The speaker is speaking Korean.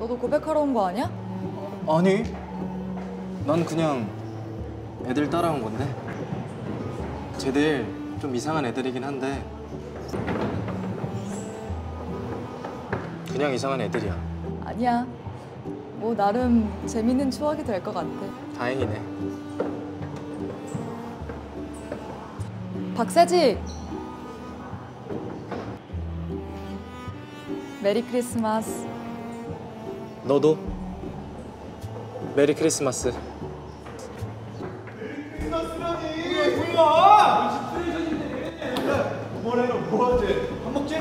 너도 고백하러 온 거 아니야? 아니, 난 그냥 애들 따라온 건데. 쟤들 좀 이상한 애들이긴 한데 그냥 이상한 애들이야. 아니야. 뭐 나름 재밌는 추억이 될 것 같아. 다행이네. 박세직. 메리 크리스마스. 너도 메리 크리스마스. 메리 크리스마스라니! 뭐야? 뭐래? 뭐 하지? 밥 먹지?